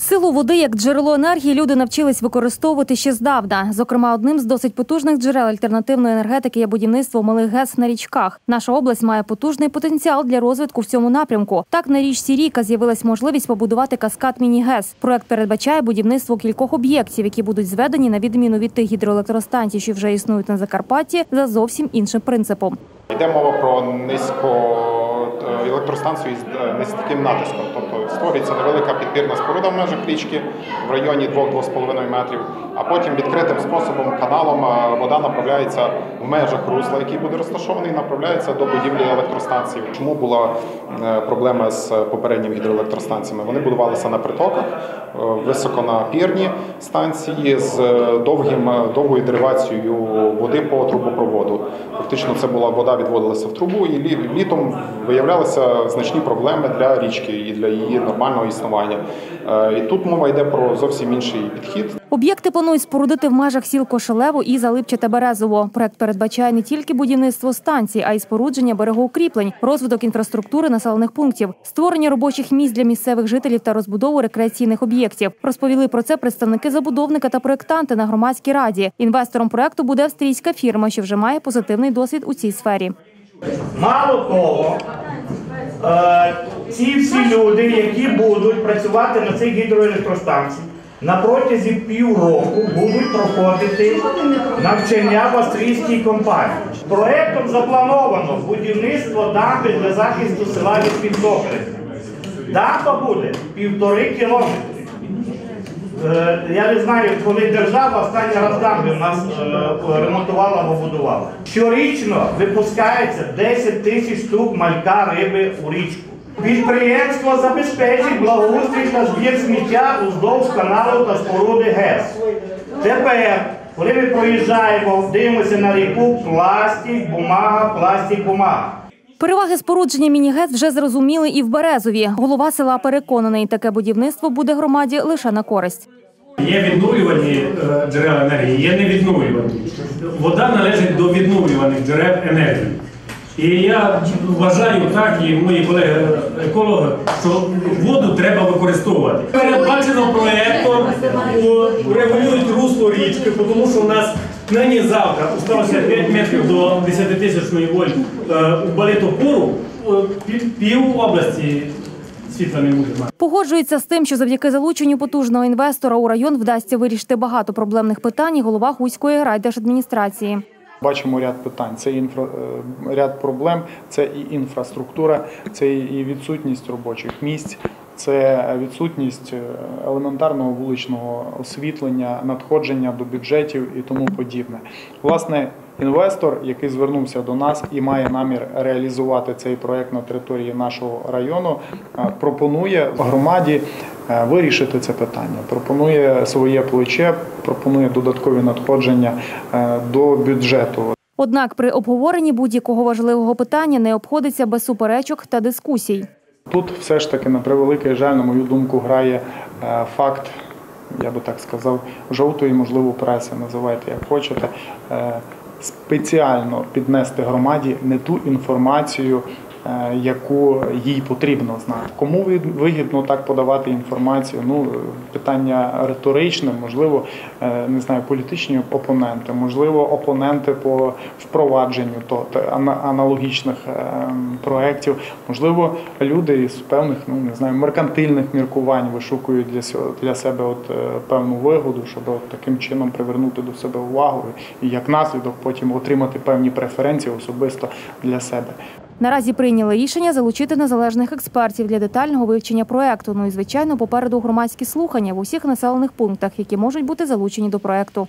Силу води як джерело енергії люди навчились використовувати ще здавна. Зокрема, одним з досить потужних джерел альтернативної енергетики є будівництво малих ГЕС на річках. Наша область має потужний потенціал для розвитку в цьому напрямку. Так на річці Ріка з'явилась можливість побудувати каскад міні-ГЕС. Проект передбачає будівництво кількох об'єктів, які будуть зведені на відміну від тих гідроелектростанцій, що вже існують на Закарпатті, за зовсім іншим принципом. Йде мова про низько електростанцію з е, низьким натиском. Тобто створюється невелика підпірна споруда в межах річки в районі 2-2,5 метрів, а потім відкритим способом каналом е, вода направляється в межах русла, який буде розташований, направляється до будівлі електростанції. Чому була е, проблема з попередніми гідроелектростанціями? Вони будувалися на притоках, е, високонапірні станції з довгим довгою деривацією води по трубопроводу. Фактично, це була вода відводилася в трубу, і лі- літом виявлялися значні проблеми для річки і для її нормального існування. Е, І тут мова йде про зовсім інший підхід. Об'єкти планують спорудити в межах сіл Кошелево і Залипчате Березово. Проект передбачає не тільки будівництво станцій, а й спорудження берегоукріплень, розвиток інфраструктури населених пунктів, створення робочих місць для місцевих жителів та розбудову рекреаційних об'єктів. Розповіли про це представники забудовника та проєктанти на громадській раді. Інвестором проекту буде австрійська фірма, що вже має позитивний досвід у цій сфері. Мало того, ці всі люди, які будуть працювати на цих гідроелектростанціях, на протязі півроку будуть проходити навчання в австрійській компанії. Проектом заплановано будівництво дамби для захисту села від підтоплення. Дамба буде півтори кілометри. Е, Я не знаю, коли держава останній раз дамби у нас е, ремонтувала або будувала. Щорічно випускається 10 тисяч штук малька риби у річку. Підприємство забезпечить благоустрій та збір сміття уздовж каналу та споруди ГЕС. Тепер, коли ми проїжджаємо, дивимося на ріку, пластик, бумага, пластик, бумага. Переваги спорудження міні-ГЕС вже зрозуміли і в Березові. Голова села переконаний, таке будівництво буде громаді лише на користь. Є відновлювані е, джерела енергії, є невідновлювані. Вода належить до відновлюваних джерел енергії. І я вважаю так, і мої колеги екологи, що воду треба використовувати. Передбачено проєктом урегулюють русло річки, тому що у нас нині завтра осталося 5 метрів до 10 тисячної вольт е, у балетопору, е, пів- області світла не буде мати. Погоджується з тим, що завдяки залученню потужного інвестора у район вдасться вирішити багато проблемних питань. і Голова Хуської райдержадміністрації. Бачимо ряд питань. Це інфра... е, ряд проблем, це і інфраструктура, це і відсутність робочих місць, це відсутність е, елементарного вуличного освітлення, надходження до бюджетів і тому подібне. Власне, інвестор, який звернувся до нас і має намір реалізувати цей проект на території нашого району, е, пропонує громаді е, вирішити це питання. Пропонує своє плече, пропонує додаткові надходження до бюджету. Однак при обговоренні будь-якого важливого питання не обходиться без суперечок та дискусій. Тут все ж таки, на превеликий жаль, на мою думку, грає е, факт, я би так сказав, жовтої, можливо, преси, називайте як хочете, е, спеціально піднести громаді не ту інформацію, яку їй потрібно знати. Кому вигідно так подавати інформацію? Ну, е, питання риторичне, можливо, е, не знаю, політичні опоненти, можливо, опоненти по впровадженню то, аналогічних е, проєктів, можливо, люди із певних, ну не знаю, меркантильних міркувань вишукують для для себе от е, певну вигоду, щоб от таким чином привернути до себе увагу і як наслідок потім отримати певні преференції особисто для себе. Наразі прийняли рішення залучити незалежних експертів для детального вивчення проекту. Ну і звичайно, попереду громадські слухання в усіх населених пунктах, які можуть бути залучені до проекту.